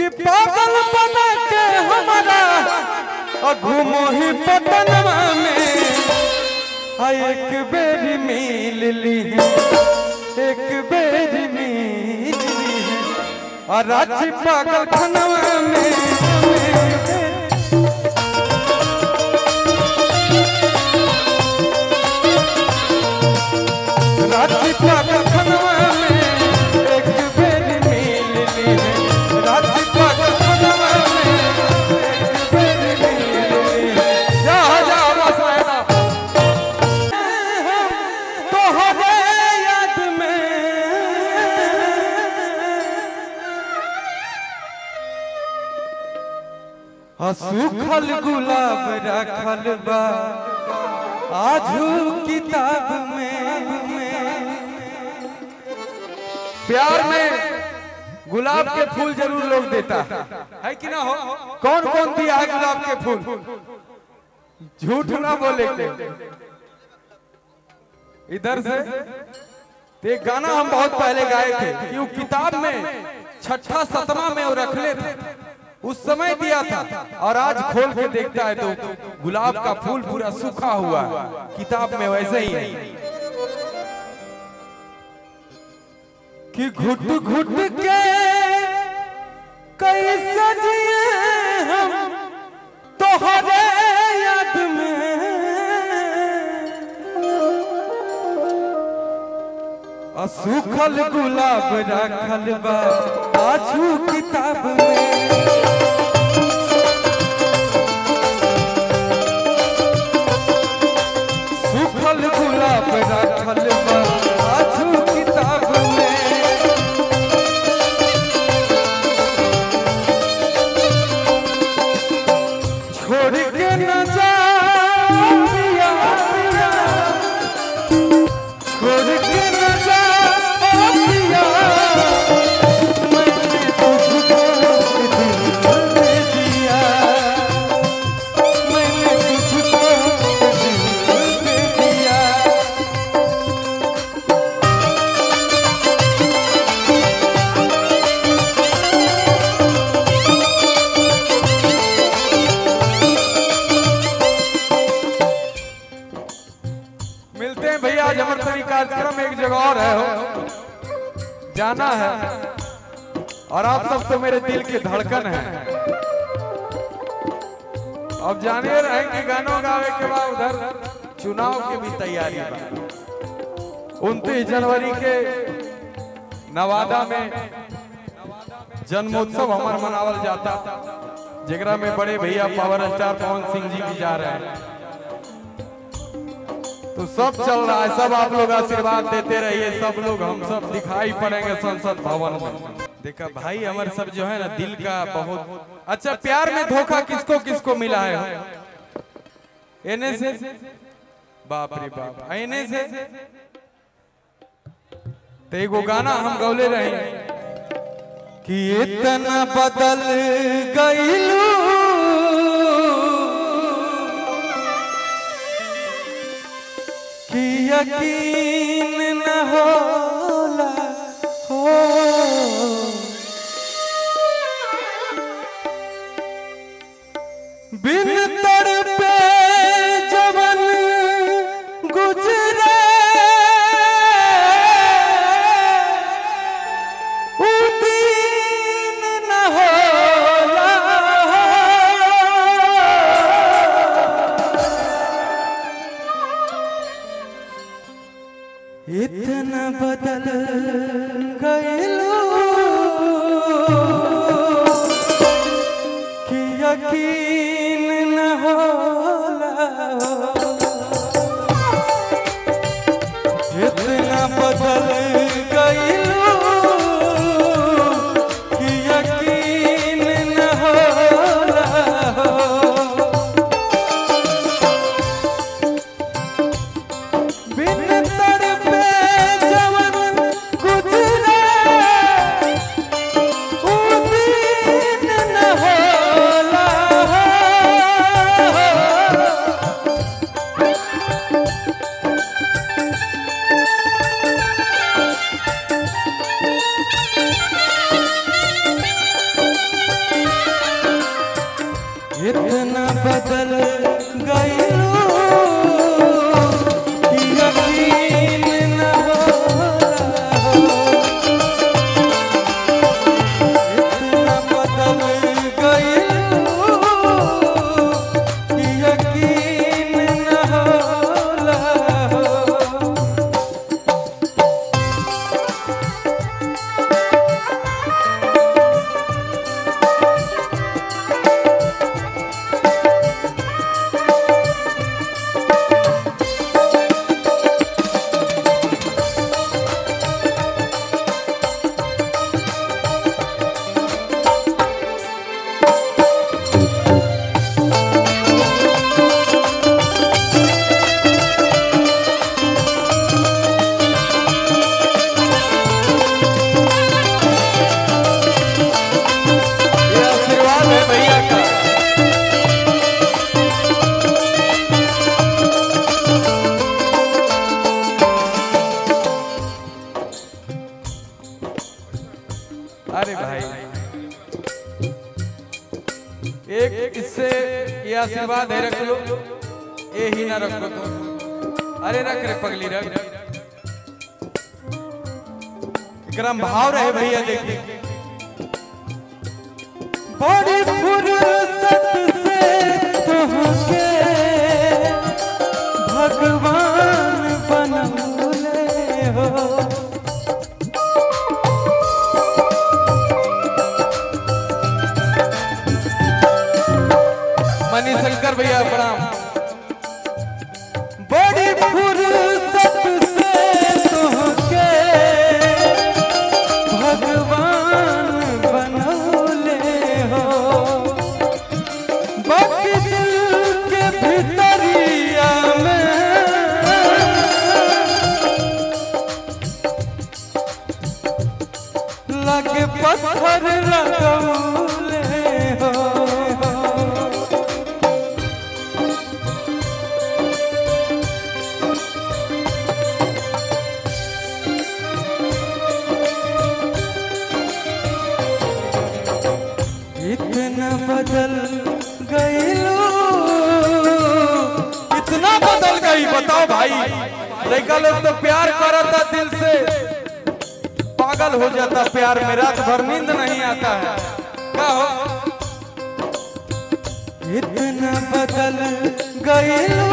कि पागल बना के हमारा घूमो ही पतनवा में। एक बेरी मिल ली एक बेरी मिल ली और रांची पागल खनवा में। रांची पागल खनवा रखल बा आजू किताब में प्यार में गुलाब के फूल ज़रूर लोग देता है। है कि ना हो? कौन कौन दिया है गुलाब के फूल? झूठ ना बोले इधर से। तो एक गाना हम बहुत पहले गाए थे कि वो किताब में छठा सतमा में वो रख ले थे उस समय दिया था। और आज खोल के देखता है तो गुलाब का फूल पूरा सूखा हुआ है। किताब में वैसे ही है। कि घुट घुट के कैसे जिए हम तोहरे सूखल गुलाब रखल बा आजू किताब में। सूखल गुलाब रखल जाना है। और आप सब तो मेरे दिल के धड़कन है। अब जाने रहे कि गानों गावे के बाद उधर चुनाव की भी तैयारी उनतीस जनवरी के नवादा में जन्मोत्सव हमार मनावल जाता। जेकरा में बड़े भैया पावर स्टार पवन सिंह जी भी जा रहे हैं। तो सब चल रहा है, सब आप लोग आशीर्वाद देते रहिए, सब लोग हम सब दिखाई पड़ेंगे संसद भवन में। देखा, भाई हमारे सब जो है ना, दिल का बहुत अच्छा प्यार में धोखा किसको किसको मिला है? एने से बाप रे बाप। एने से तो एगो गाना हम गौले रहे। कि इतना बदल गईलू यकीन न होला हो। बिन अरे भाई। एक इससे ये आशीर्वाद है रख लो। ये ही ना रखो तो अरे रख रे पगली रख। एकरा में भाव रहे भैया देखिए। बड़ी फुर्सत से तुहके भगवान मनी शंकर भैया प्रणाम। बड़ी फुर्सत से भगवान बनौले हो। पत्थर भाई लड़का लोग तो प्यार करता दिल से। पागल हो जाता प्यार में, रात भर नींद नहीं आता है। क्या हो इतना बदल गईलो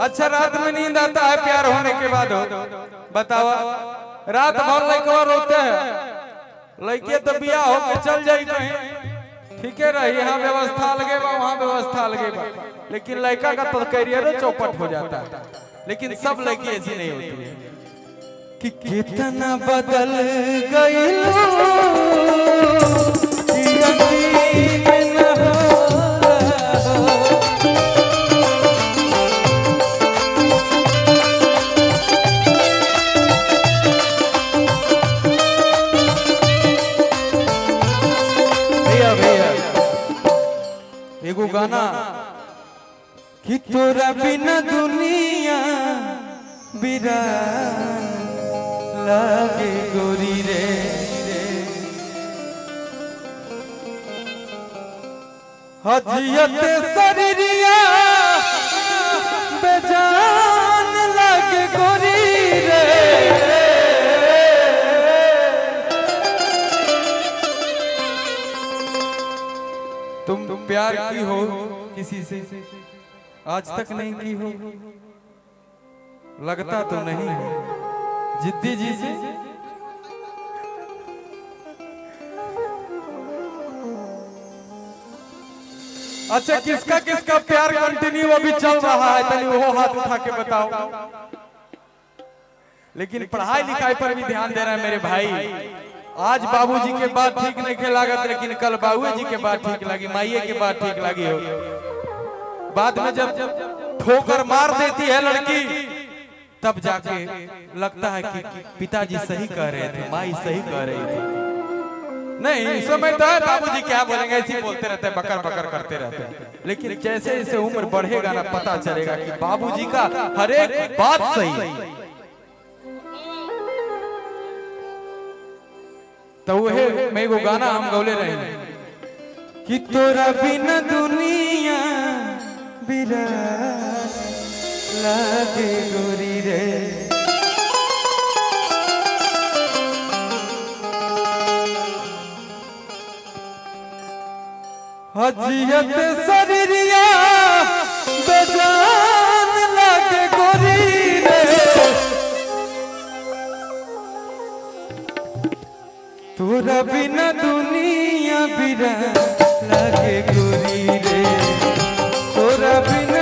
अच्छा रात में नींद आता है प्यार होने के बाद। हो बताओ। रात भर लड़का रोते हैं। लड़के तो बियाह हो के चल जाई कहीं। ठीके रही, यहाँ व्यवस्था अलगे बा, वहाँ व्यवस्था अलगे बा। लेकिन लड़का का तो करियर चौपट हो जाता है। लेकिन सब लड़की ऐसी नहीं होती है कि कितना बदल गई यकीन भैया भैया एगो गाना कि तोरा बिना दुनिया बिरान लागे गोरी रे। हजियत शरीरिया बेजान लागे गोरी रे। तुम प्यार की हो किसी से। आज तक नहीं की हो। लगता तो नहीं। है जिद्दी जी जी अच्छा किसका किसका प्यार कंटिन्यू अभी चल रहा है? तनी वो हाथ उठा के बताओ। लेकिन पढ़ाई लिखाई पर भी ध्यान दे रहा है मेरे भाई। आज बाबूजी के बात ठीक नहीं के लागत लेकिन कल बाबू जी के बात ठीक लगी। माइये के बात ठीक लगी हो। बाद में जब ठोकर मार देती है लड़की, तब जाके लगता है कि पिताजी सही कह रहे थे माई सही कह रही थी। नहीं इस समय तो है, बाबूजी क्या बोलेंगे, ऐसे बोलते रहते हैं, बकर बकर करते रहते हैं। लेकिन जैसे जैसे उम्र बढ़ेगा ना, पता चलेगा कि बाबूजी का हर एक बात सही। तो वह मैं एगो गाना हम गौले रहे कि तोरा बिना दुनिया लागे गोरी रे। हजियत शरीरिया बेजान लागे गोरी रे। तोरा बिना दुनिया बिरा लागे गोरी रे। बिना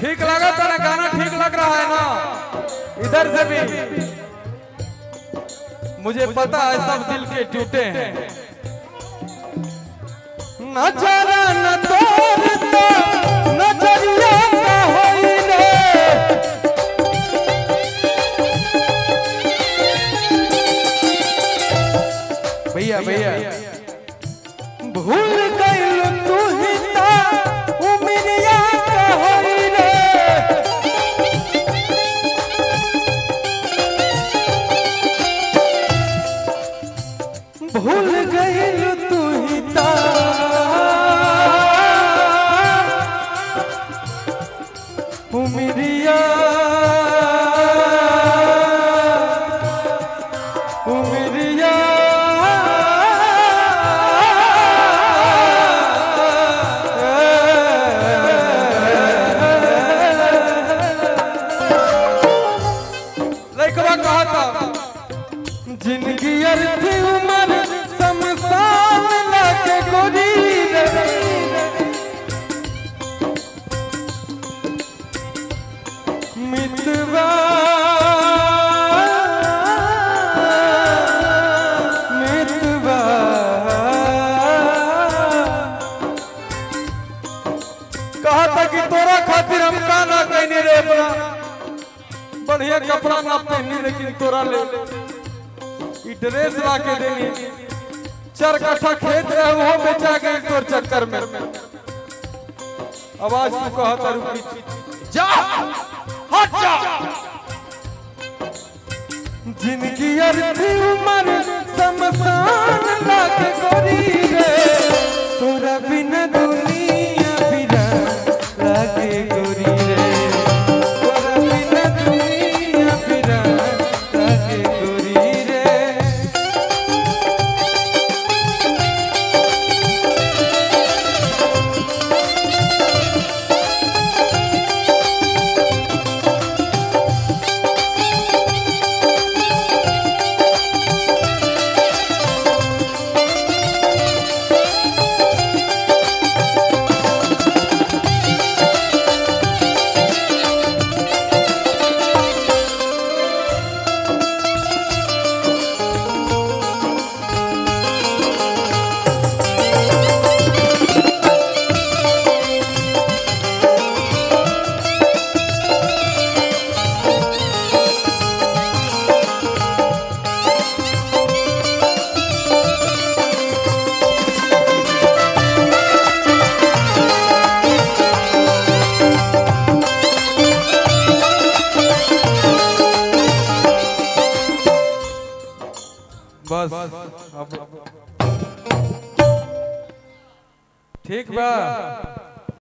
ठीक लगा था ना गाना ठीक लग रहा है ना? इधर से भी। मुझे पता है सब दिल के टूटे हैं। नजरा न तोड़ता। भैया भैया। भूल कपड़ा ना पहनी लेकिन तोरा ले। ड्रेस ला के देनी। चार कट्ठा खेत रहे वो बेचा गई तोर चक्कर में। आवाज़ तू कहा था रुकी जा! हट जा! ज़िंदगी अर्थी उम्र शमशान लाके गोरी